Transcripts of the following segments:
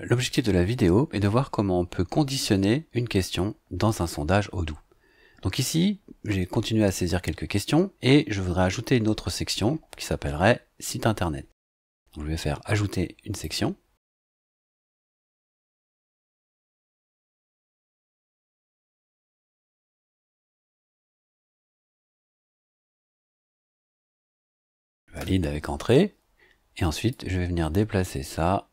L'objectif de la vidéo est de voir comment on peut conditionner une question dans un sondage Odoo. Donc ici, j'ai continué à saisir quelques questions et je voudrais ajouter une autre section qui s'appellerait site internet. Je vais faire ajouter une section. valide avec entrée. Et ensuite, je vais venir déplacer ça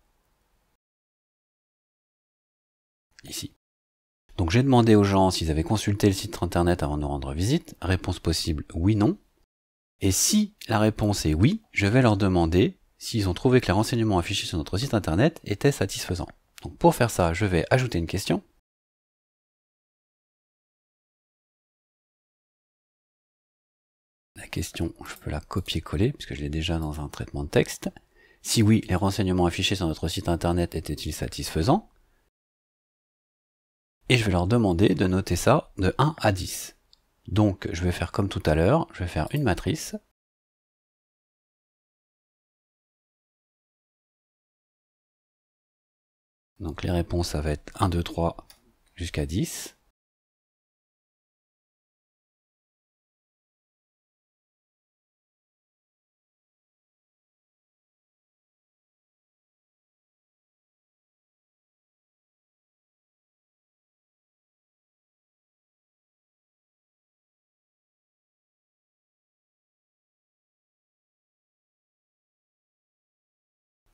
Donc j'ai demandé aux gens s'ils avaient consulté le site internet avant de nous rendre visite. Réponse possible oui, non. Et si la réponse est oui, je vais leur demander s'ils ont trouvé que les renseignements affichés sur notre site internet étaient satisfaisants. Donc pour faire ça, je vais ajouter une question. La question, je peux la copier-coller puisque je l'ai déjà dans un traitement de texte. Si oui, les renseignements affichés sur notre site internet étaient-ils satisfaisants? Et je vais leur demander de noter ça de 1 à 10. Donc je vais faire comme tout à l'heure, je vais faire une matrice. Donc les réponses, ça va être 1, 2, 3 jusqu'à 10.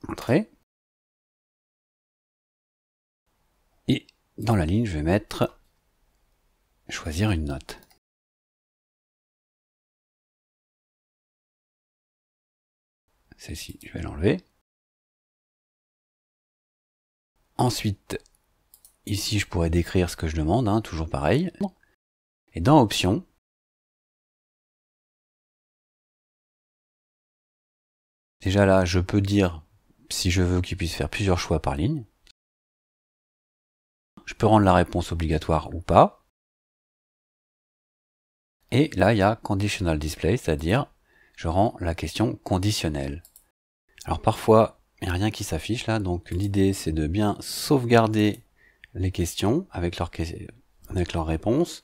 Entrée. Et dans la ligne, je vais mettre choisir une note. Celle-ci, je vais l'enlever. Ensuite, ici, je pourrais décrire ce que je demande, hein, toujours pareil. Et dans Options, déjà là, je peux dire si je veux qu'il puisse faire plusieurs choix par ligne. Je peux rendre la réponse obligatoire ou pas. Et là, il y a conditional display, c'est-à-dire je rends la question conditionnelle. Alors parfois, il n'y a rien qui s'affiche là, donc l'idée c'est de bien sauvegarder les questions avec leur, avec leur réponse,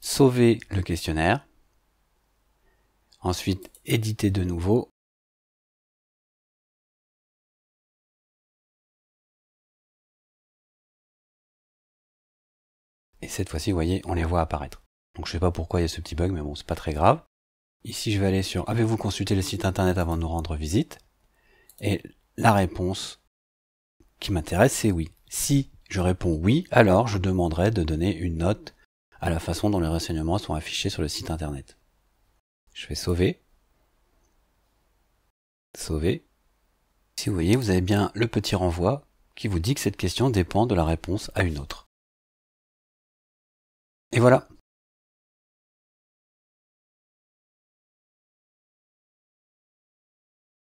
sauver le questionnaire, ensuite éditer de nouveau Et cette fois-ci, vous voyez, on les voit apparaître. Donc je sais pas pourquoi il y a ce petit bug, mais bon, c'est pas très grave. Ici, je vais aller sur Avez-vous consulté le site internet avant de nous rendre visite? Et la réponse qui m'intéresse, c'est oui. Si je réponds oui, alors je demanderai de donner une note à la façon dont les renseignements sont affichés sur le site internet. Je vais sauver. Sauver. Si vous voyez, vous avez bien le petit renvoi qui vous dit que cette question dépend de la réponse à une autre. Et voilà,